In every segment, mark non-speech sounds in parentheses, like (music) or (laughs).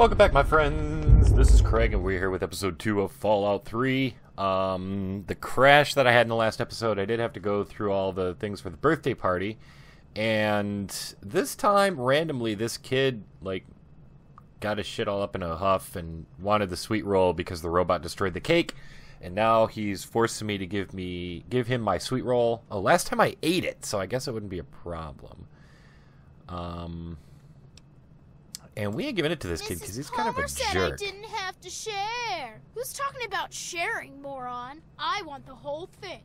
Welcome back, my friends. This is Craig, and we're here with episode two of Fallout 3. Um, the crash that I had in the last episode, I did have to go through all the things for the birthday party, and this time, randomly, this kid like got his shit all up in a huff and wanted the sweet roll because the robot destroyed the cake, and now he's forcing me to give me give him my sweet roll. Oh, last time I ate it, so I guess it wouldn't be a problem. Um. And we ain't giving it to this kid because he's kind of a Palmer said I didn't have to share. Who's talking about sharing, moron? I want the whole thing.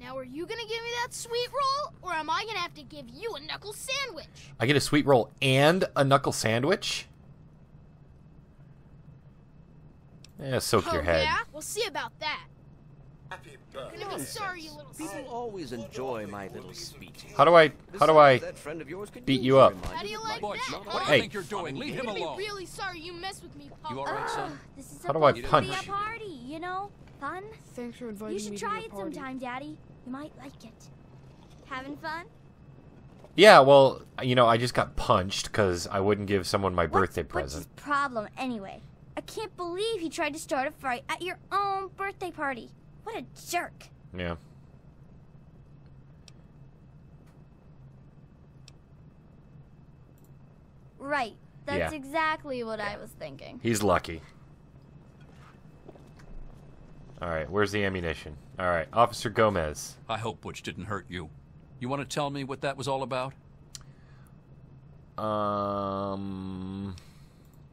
Now, are you gonna give me that sweet roll, or am I gonna have to give you a knuckle sandwich? I get a sweet roll and a knuckle sandwich. Yeah, soak oh your head. yeah? We'll see about that. Happy You're gonna be sorry, you little People always enjoy my little speeches. How do I? How do I? Friend of yours beat you up? How do you like life's that, not huh? all What do Hey. you think you're doing? Leave him gonna alone. really sorry you mess with me, Paul. You all right, ah, son? This is How do I supposed punch? to be a party, you know? Fun? Thanks for inviting You should try it sometime, Daddy. You might like it. Having fun? Yeah, well, you know, I just got punched because I wouldn't give someone my birthday What's, what's his present. problem, anyway? I can't believe he tried to start a fight at your own birthday party. What a jerk. Yeah. Right. That's Yeah. exactly what I was thinking. He's lucky. All right, where's the ammunition? All right, Officer Gomez. I hope Butch didn't hurt you. You want to tell me what that was all about? Um,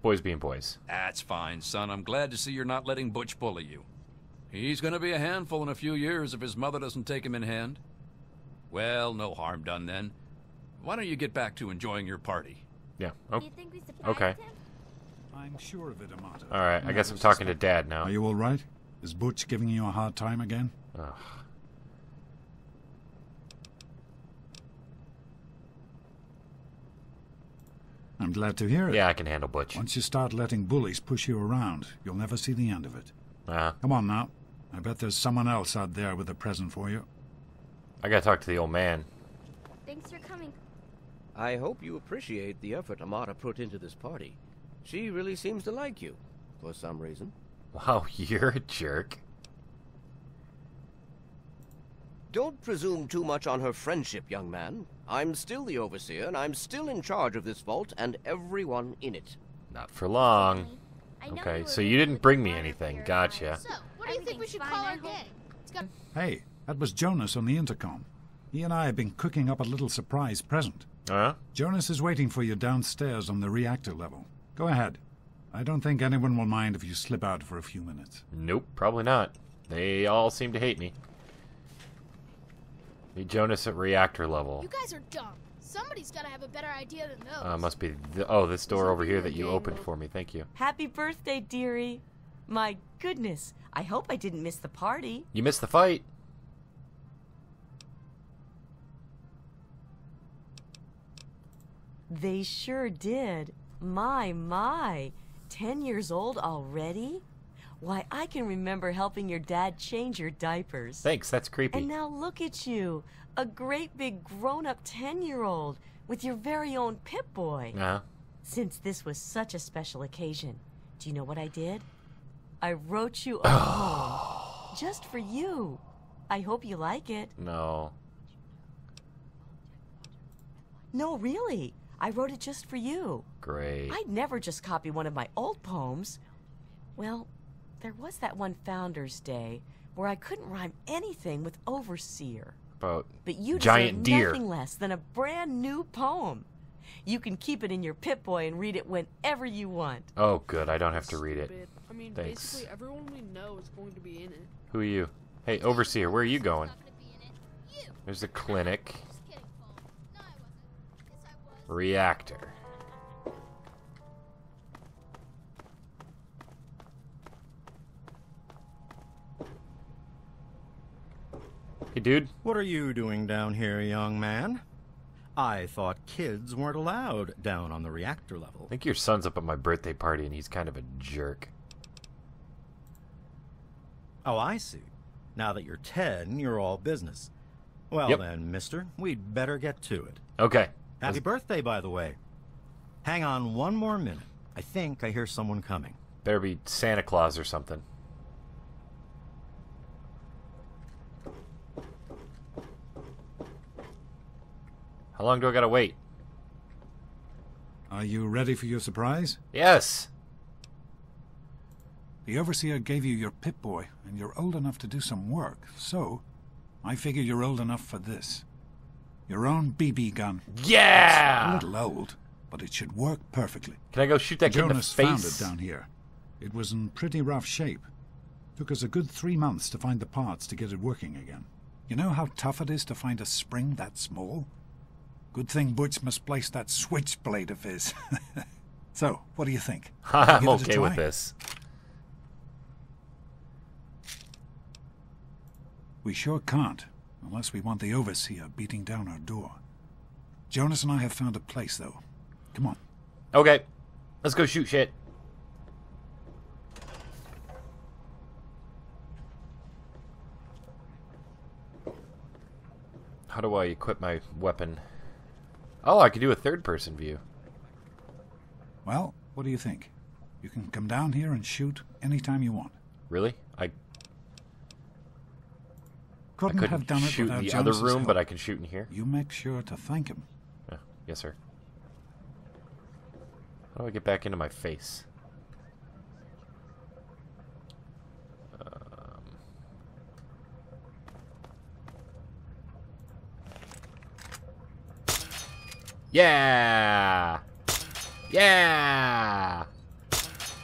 boys being boys. That's fine, son. I'm glad to see you're not letting Butch bully you. He's going to be a handful in a few years if his mother doesn't take him in hand. Well, no harm done then. Why don't you get back to enjoying your party? Yeah. Oh, you think we okay. him? I'm sure of it, Amata. all right. I guess I'm talking to Dad now. Are you all right? Is Butch giving you a hard time again? Ugh. I'm glad to hear it. Yeah, I can handle Butch. Once you start letting bullies push you around, you'll never see the end of it. Uh, Come on now. I bet there's someone else out there with a present for you. I gotta talk to the old man. Thanks for coming. I hope you appreciate the effort Amata put into this party. She really seems to like you, for some reason. Wow, (laughs) you're a jerk. Don't presume too much on her friendship, young man. I'm still the overseer, and I'm still in charge of this vault and everyone in it. Not for long. I know Okay, so you didn't bring me anything. Gotcha. So, what do you think we should call our hope. got Hey, that was Jonas on the intercom. He and I have been cooking up a little surprise present. Huh? Jonas is waiting for you downstairs on the reactor level. Go ahead. I don't think anyone will mind if you slip out for a few minutes. Nope, probably not. They all seem to hate me. Meet Jonas at reactor level. You guys are dumb. Somebody's gotta have a better idea than those. Uh, must be. Th- oh, this door over here that you opened for me. Thank you. Happy birthday, dearie. My goodness, I hope I didn't miss the party. You missed the fight. They sure did. My, my. Ten years old already? Why, I can remember helping your dad change your diapers. Thanks. That's creepy. And now look at you, a great big grown up 10 year old with your very own Pip Boy. Uh, Since this was such a special occasion, do you know what I did? I wrote you a (sighs) poem just for you. I hope you like it. no. No, really. I wrote it just for you. Great. I'd never just copy one of my old poems. Well, there was that one Founders Day where I couldn't rhyme anything with overseer. About But you giant deserve deer. nothing less than a brand new poem. You can keep it in your Pip Boy and read it whenever you want. Oh, good. I don't have to read it. I mean, Thanks. basically everyone we know is going to be in it. Who are you? Hey, overseer. Where are you going? not gonna be in it. You. There's the clinic. Just kidding, Paul. No, I wasn't. Yes, I was. Reactor. Hey, dude. What are you doing down here, young man? I thought kids weren't allowed down on the reactor level. I think your son's up at my birthday party and he's kind of a jerk. Oh, I see. Now that you're 10, you're all business. Well Yep. then, mister, we'd better get to it. Okay. Happy birthday, by the way. Hang on one more minute. I think I hear someone coming. Better be Santa Claus or something. How long do I gotta wait? Are you ready for your surprise? Yes. The Overseer gave you your Pip-Boy, and you're old enough to do some work, so I figure you're old enough for this. Your own BB gun. Yeah! A little old, but it should work perfectly. Can I go shoot that kid in the Jonas found it down here. It was in pretty rough shape. Took us a good three months to find the parts to get it working again. You know how tough it is to find a spring that small? Good thing Butch misplaced that switchblade of his. (laughs) so, what do you think? (laughs) I'm Give it a okay with this. We sure can't, unless we want the Overseer beating down our door. Jonas and I have found a place, though. Come on. Okay. Let's go shoot shit. How do I equip my weapon? Oh, I could do a third person view. Well, what do you think? You can come down here and shoot anytime you want. Really? I, Couldn't, I couldn't have done it shoot in without the other room, but I can shoot in here. You make sure to thank him. Yeah. Yes, sir. How do I get back into my face? Yeah! Yeah!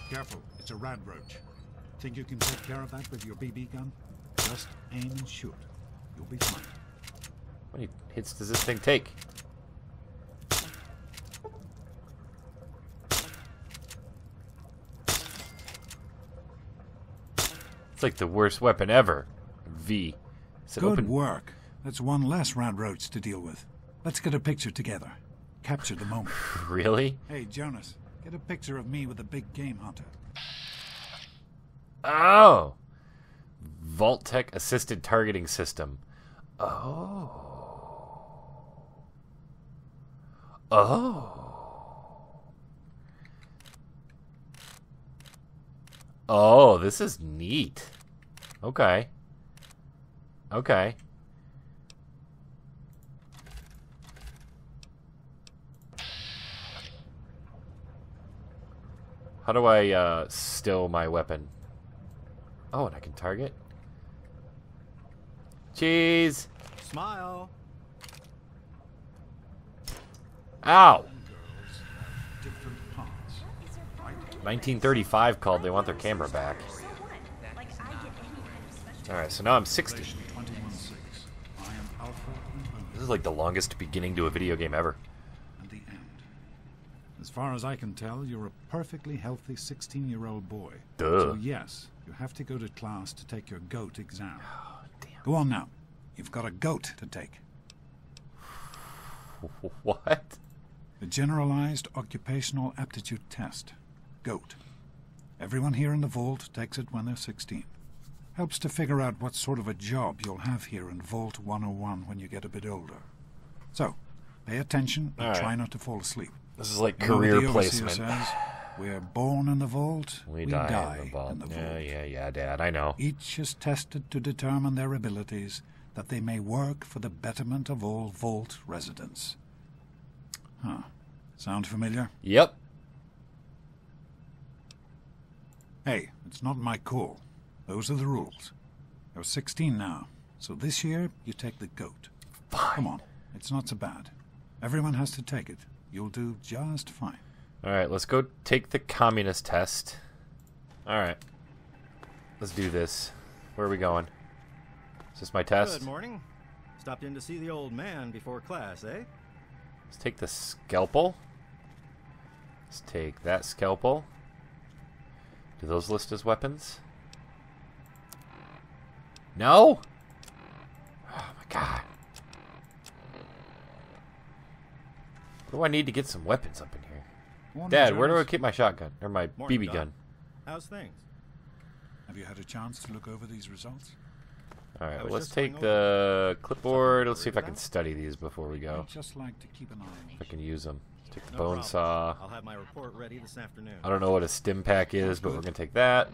Careful, it's a rad roach. Think you can take care of that with your BB gun? Just aim and shoot. You'll be fine. How many hits does this thing take? It's like the worst weapon ever. V. Good open? work. That's one less rad roach to deal with. Let's get a picture together. Capture the moment. (sighs) Really? Hey, Jonas, get a picture of me with a big game hunter. Oh! Vault-Tec assisted targeting system. Oh. Oh. Oh, this is neat. Okay. Okay. How do I uh, still my weapon? Oh, and I can target. Cheese. Smile. Ow. 1935 called. They want their camera back. All right, so now I'm 60. 21-6. I am Alpha and Omega. This is like the longest beginning to a video game ever. And the end. As far as I can tell, you're a perfectly healthy 16 year old boy. Duh. So, yes, you have to go to class to take your GOAT exam. (sighs) Oh, damn. Go on now. You've got a GOAT to take. (laughs) What? The Generalized Occupational Aptitude Test. GOAT. Everyone here in the Vault takes it when they're 16. Helps to figure out what sort of a job you'll have here in Vault 101 when you get a bit older. So, pay attention and right. try not to fall asleep. This is like You know career placement. Says, we're born in the vault, We, die, in the vault. in the yeah, vault. yeah, yeah, Dad. I know. Each is tested to determine their abilities, that they may work for the betterment of all vault residents. Huh. Sound familiar? Yep. Hey, it's not my call. Those are the rules. You're 16 now, so this year you take the goat. Fine. Come on, it's not so bad. Everyone has to take it. You'll do just fine. All right, let's go take the communist test. All right. Let's do this. Where are we going? Is this my test? Good morning. Stopped in to see the old man before class, eh? Let's take the scalpel. Let's take that scalpel. Do those list as weapons? No? Oh my god. What do I need to get some weapons up in here? Morning, Dad, where do I keep my shotgun? Or my Morning, BB Doc. gun? How's things? Have you had a chance to look over these results? Alright, let's take the clipboard. Let's see if I can study these before we go. I'd just like to keep an eye on If I can use them. Let's take the No bone problem. saw. I'll have my report ready this afternoon. I don't know what a stim pack is, but we're gonna take that.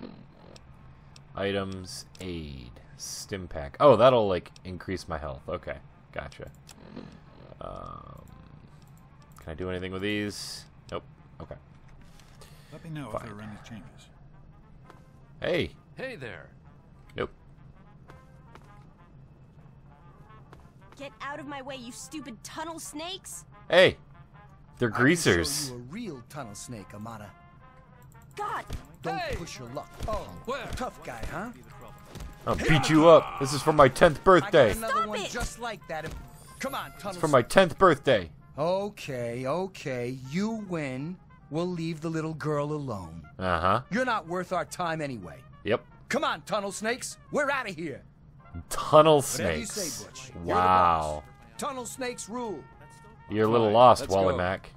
Items, aid, stim pack. Oh, that'll like increase my health. Okay, gotcha. Um, can I do anything with these? Nope. Okay. Let me know Fine. if there are any changes. Hey. Hey there. Nope. Get out of my way, you stupid tunnel snakes! Hey. They're I greasers. show you a real tunnel snake, Amata. God! Don't Hey! push your luck. Oh, Where? tough guy, huh? I'll beat you up. This is for my tenth birthday. I got Stop one it! just like that. Come on, tunnel. It's for my tenth birthday. Okay, okay. You win. We'll leave the little girl alone. Uh huh. You're not worth our time anyway. Yep. Come on, tunnel snakes. We're out of here. Tunnel Whatever you snakes. say, Butch. You're the Wow. Tunnel snakes rule. You're a little Fine, lost, let's Wally go. Mac.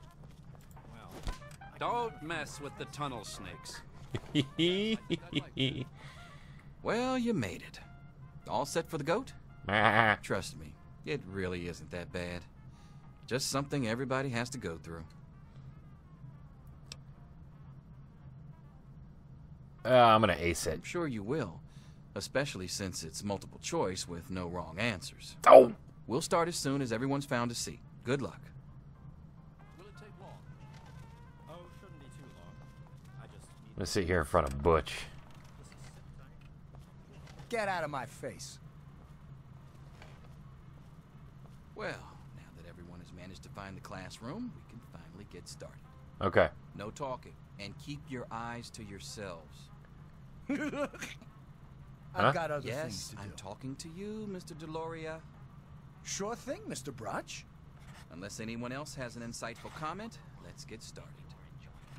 Don't mess with the tunnel snakes. (laughs) Well, you made it. All set for the goat? Meh. (laughs) Trust me, it really isn't that bad. Just something everybody has to go through. Uh, I'm gonna ace it. I'm sure you will, especially since it's multiple choice with no wrong answers. Oh! We'll start as soon as everyone's found a seat. Good luck. Will it take long? Oh, shouldn't be too long. I just need I'm gonna sit here in front of Butch. Get out of my face. Well, now that everyone has managed to find the classroom, we can finally get started. Okay. No talking, and keep your eyes to yourselves. (laughs) Huh? I've got other things yes, to do. I'm talking to you, Mr. Deloria. Sure thing, Mr. Brotch. Unless anyone else has an insightful comment, let's get started.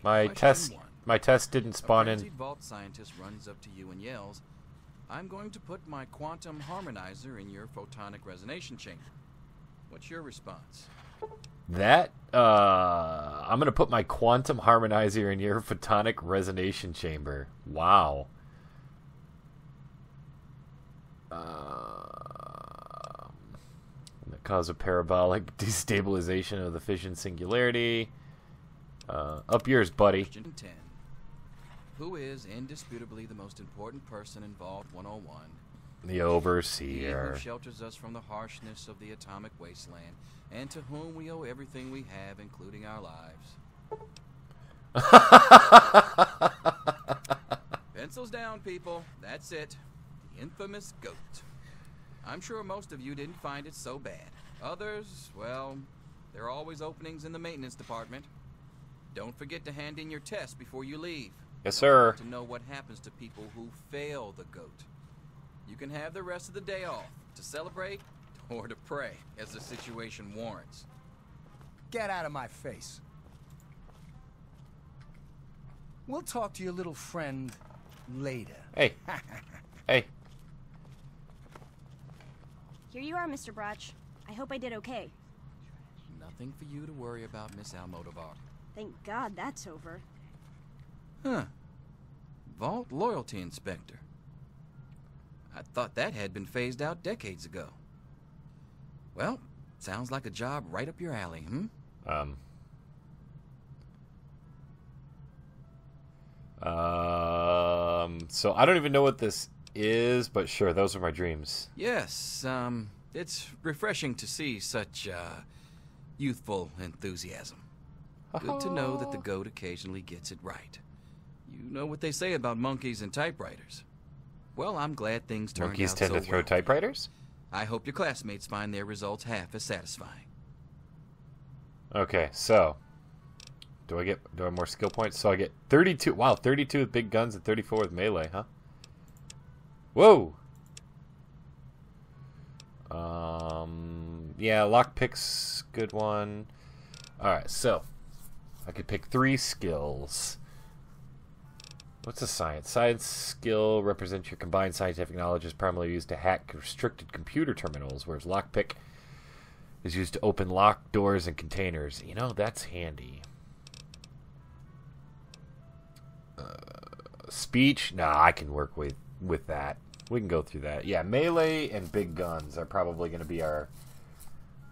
My Question test one. my test didn't A spawn in. frenzied vault scientist runs up to you and yells, I'm going to put my quantum harmonizer in your photonic resonation chamber. What's your response? That uh I'm gonna put my quantum harmonizer in your photonic resonation chamber. Wow. Um, that cause a parabolic (laughs) destabilization of the fission singularity. Uh, up yours, buddy. Question 10. Who is indisputably the most important person involved 101? The overseer He who shelters us from the harshness of the atomic wasteland, and to whom we owe everything we have, including our lives. (laughs) Pencils down, people. That's it. The infamous goat. I'm sure most of you didn't find it so bad. Others, well, there are always openings in the maintenance department. Don't forget to hand in your test before you leave. Yes, sir. To know what happens to people who fail the goat. You can have the rest of the day off to celebrate or to pray as the situation warrants. Get out of my face. We'll talk to your little friend later. (laughs) Hey. Hey. Here you are, Mr. Brotch. I hope I did okay. Nothing for you to worry about, Miss Almodovar. Thank God that's over. Huh. Vault Loyalty Inspector. I thought that had been phased out decades ago. Well, sounds like a job right up your alley, hmm? Um. Um. So I don't even know what this is, but sure, those are my dreams. Yes, um, it's refreshing to see such, uh, youthful enthusiasm. Good to know that the (laughs) goat occasionally gets it right. You know what they say about monkeys and typewriters. Well, I'm glad things turned Monkeys out tend so to throw well. typewriters. I hope your classmates find their results half as satisfying. Okay, so do I get do I have more skill points? So I get 32. Wow, 32 with big guns and 34 with melee, huh? Whoa. Um, yeah, lockpick's good one. All right, so I could pick three skills. What's a science? Science skill represents your combined scientific knowledge is primarily used to hack restricted computer terminals, whereas lockpick is used to open locked doors and containers. You know, that's handy. Uh, speech? Nah, I can work with with that. We can go through that. Yeah, melee and big guns are probably going to be our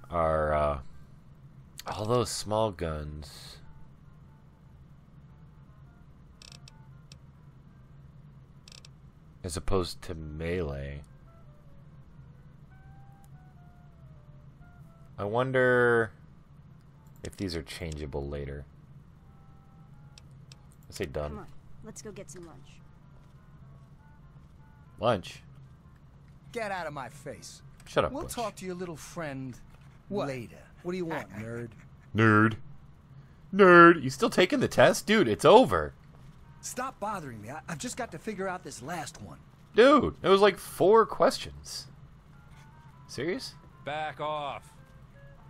our uh, All those small guns. As opposed to melee. I wonder if these are changeable later. I say done. Come on, let's go get some lunch. Lunch. Get out of my face. Shut up, We'll Butch. talk to your little friend later. What do you want, (laughs) nerd? Nerd. Nerd. You still taking the test? Dude, it's over. Stop bothering me. I- I've just got to figure out this last one. Dude, it was like four questions. Serious? Back off.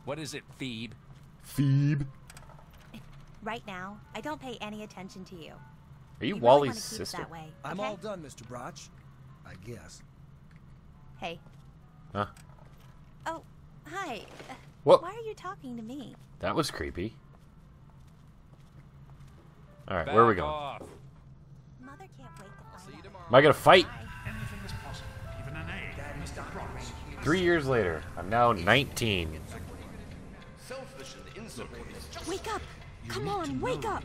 What is it, Phoebe? Phoebe. Right now, I don't pay any attention to you. Are you really Wally's wanna keep it sister? That way, I'm all done, Mr. Brotch. I guess. Hey. Huh? Oh, hi. Uh, What? Why are you talking to me? That was creepy. Alright, where are we going? off. Mother can't wait to find out. Am I gonna fight? Anything is possible, even an A. Mr. Brotch. Three years later, I'm now 19. Selfish and insubordinate. Wake up! Come on, wake up!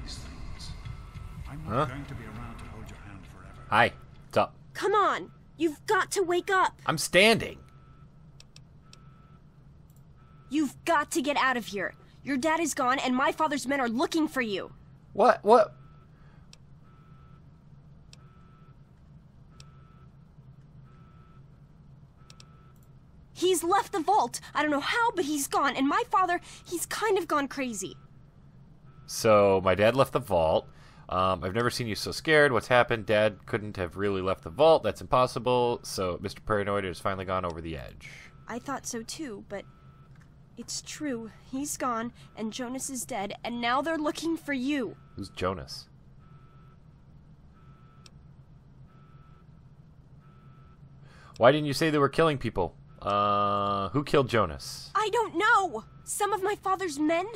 I'm Huh? going to be around to hold your hand forever. Hi. What's up? Come on! You've got to wake up! I'm standing. You've got to get out of here. Your dad is gone, and my father's men are looking for you. What? What? He's left the vault. I don't know how, but he's gone. And my father, he's kind of gone crazy. So, my dad left the vault. Um, I've never seen you so scared. What's happened? Dad couldn't have really left the vault. That's impossible. So, Mr. Paranoid has finally gone over the edge. I thought so too, but it's true. He's gone, and Jonas is dead, and now they're looking for you. Who's Jonas? Why didn't you say they were killing people? Uh, who killed Jonas? I don't know! Some of my father's men?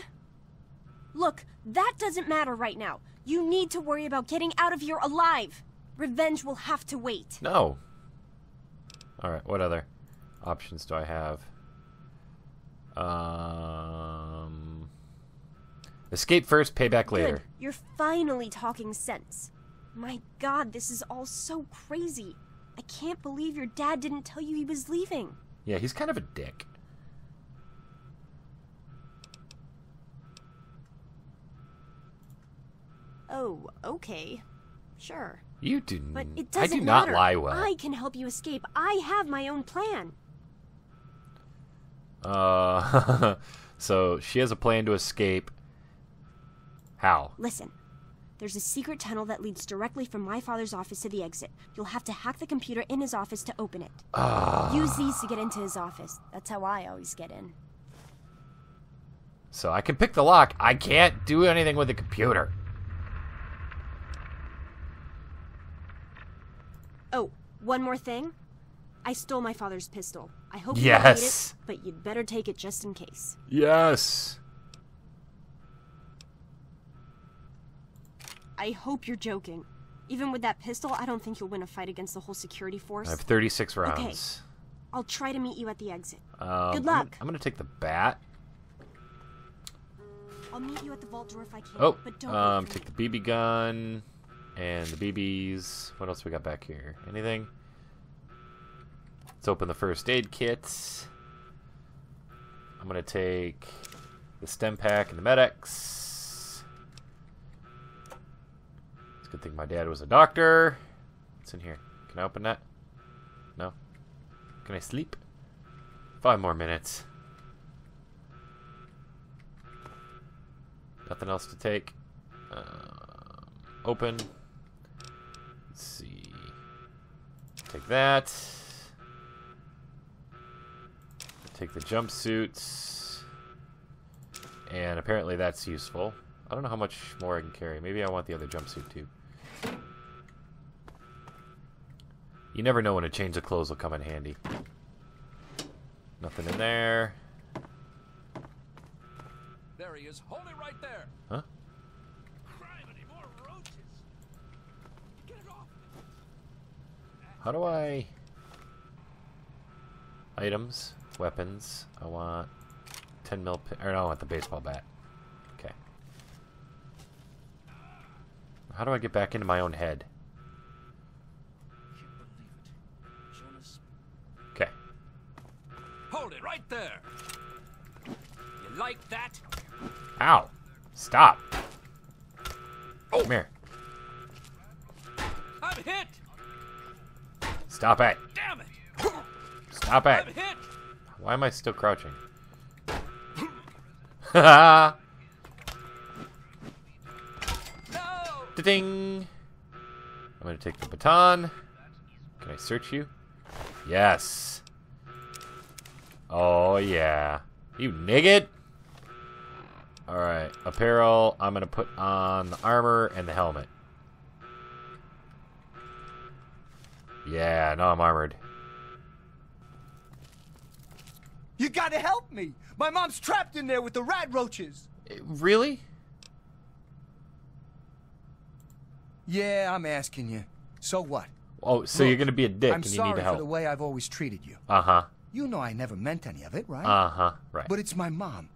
Look, that doesn't matter right now. You need to worry about getting out of here alive. Revenge will have to wait. No. Alright, what other options do I have? Um. Escape first, payback later. Good. You're finally talking sense. My god, this is all so crazy. I can't believe your dad didn't tell you he was leaving. Yeah, he's kind of a dick. Oh, okay. Sure. You do. But it doesn't I do not lie well. I can help you escape. I have my own plan. Uh, (laughs) so she has a plan to escape. How? Listen. There's a secret tunnel that leads directly from my father's office to the exit. You'll have to hack the computer in his office to open it. Ah. Use these to get into his office. That's how I always get in. So I can pick the lock. I can't do anything with the computer. Oh, one more thing. I stole my father's pistol. I hope you Yes. don't hate it, but you'd better take it just in case. Yes. I hope you're joking. Even with that pistol, I don't think you'll win a fight against the whole security force. I have 36 rounds. Okay. I'll try to meet you at the exit. Um, Good I'm- luck. I'm, gonna take the bat. I'll meet you at the vault door if I can. Oh, but don't um, take the BB gun and the BBs. What else we got back here? Anything? Let's open the first aid kit. I'm gonna take the stim pack and the medics. It's a good thing my dad was a doctor. What's in here? Can I open that? No. Can I sleep? Five more minutes. Nothing else to take. Um, open. Let's see. Take that. Take the jumpsuits. And apparently that's useful. I don't know how much more I can carry. Maybe I want the other jumpsuit too. You never know when a change of clothes will come in handy. Nothing in there. There he is. Hold it right there. Huh? How do I... Items, weapons. I want 10 mil... Or no, I want the baseball bat. Okay. How do I get back into my own head? Like that? Ow! Stop! Oh. Come here. I'm hit. Stop it! Damn it! Stop it! I'm hit. Why am I still crouching? Ha Ding! I'm gonna take the baton. Can I search you? Yes. Oh yeah. You nigget! Alright, apparel. I'm gonna put on the armor and the helmet. Yeah, now I'm armored. You gotta help me! My mom's trapped in there with the rad roaches! Really? Yeah, I'm asking you. So what? Oh, so you're gonna be a dick I'm and you sorry need to for the way I've always treated you. Uh huh. You know I never meant any of it, right? Uh huh. Right. But it's my mom.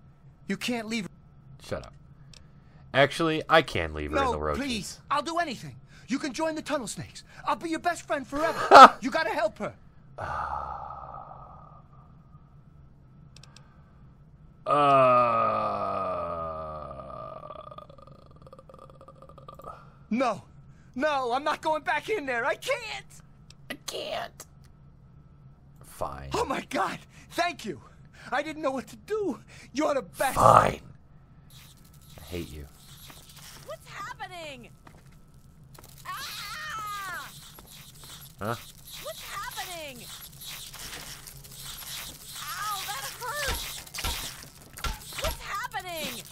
You can't leave her. Shut up. Actually, I can leave her in No, the roaches. please. I'll do anything. You can join the Tunnel Snakes. I'll be your best friend forever. (laughs) you gotta help her. Uh. No. No, I'm not going back in there. I can't. I can't. Fine. Oh my god. Thank you. I didn't know what to do. You're the best. Fine. Hate you. What's happening? Ah! Huh? What's happening? Ow, that hurts! What's happening?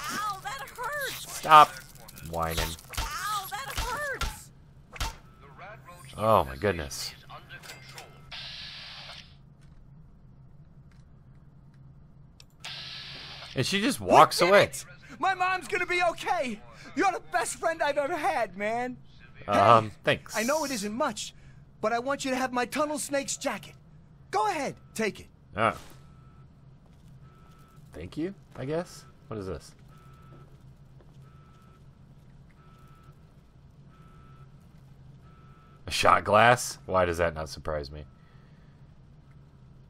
Ow, that hurts! Stop whining. Ow, that hurts! Oh my goodness. And she just walks away. it! My mom's gonna be okay. You're the best friend I've ever had, man. Um, thanks. I know it isn't much, but I want you to have my Tunnel Snakes jacket. Go ahead, take it. Oh. Thank you, I guess. What is this? A shot glass? Why does that not surprise me?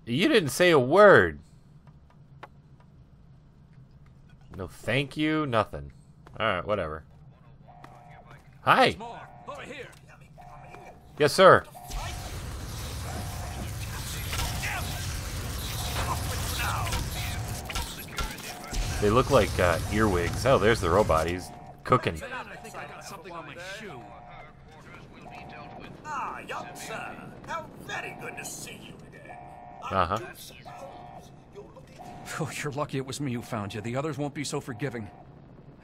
You didn't say a word. No thank you, nothing. Alright, whatever. Hi. Yes, sir. They look like uh, earwigs. Oh, there's the robot. He's cooking. I think I got something on my shoe. Ah, young sir. How very good to see you again. Uh huh. (laughs) Oh, you're lucky it was me who found you. The others won't be so forgiving.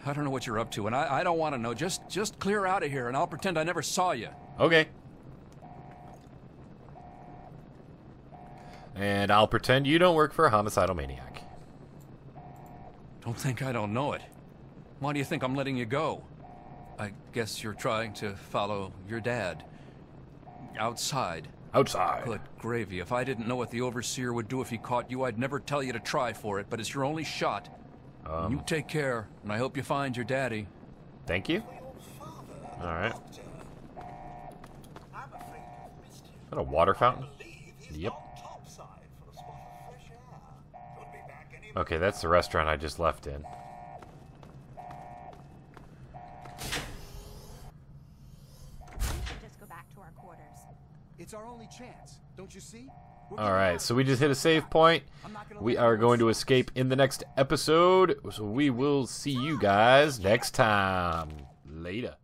I don't know what you're up to, and I, I don't want to know. Just just clear out of here, and I'll pretend I never saw you. Okay. And I'll pretend you don't work for a homicidal maniac. Don't think I don't know it. Why do you think I'm letting you go? I guess you're trying to follow your dad. Outside. Outside. Good gravy. If I didn't know what the Overseer would do if he caught you, I'd never tell you to try for it, but it's your only shot. Um, you take care, and I hope you find your daddy. Thank you. All right. Is that a water fountain? Yep. Okay, that's the restaurant I just left in. It's our only chance. Don't you see? All right, so we just hit a save point. I'm not gonna We are going to escape in the next episode. So we will see you guys next time. Later.